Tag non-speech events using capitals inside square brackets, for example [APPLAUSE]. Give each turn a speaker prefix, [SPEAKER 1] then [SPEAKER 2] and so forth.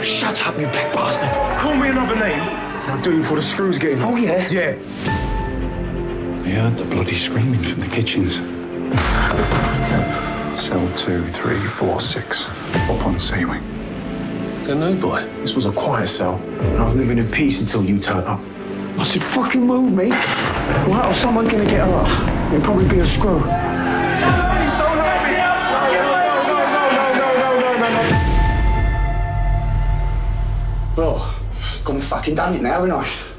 [SPEAKER 1] Shut up, you black bastard.
[SPEAKER 2] Call me another name. I'll do you before the screws get in.
[SPEAKER 1] Oh, yeah?
[SPEAKER 2] Yeah.
[SPEAKER 3] We heard the bloody screaming from the kitchens. [LAUGHS] Cell two, three, four, six. Up on C wing.
[SPEAKER 2] The new boy. This was a quiet cell. And I was living in peace until you turned up. I said, fucking move me. Right, or someone gonna get her up. It'll probably be a screw.
[SPEAKER 1] Well, gone fucking done it now, haven't I?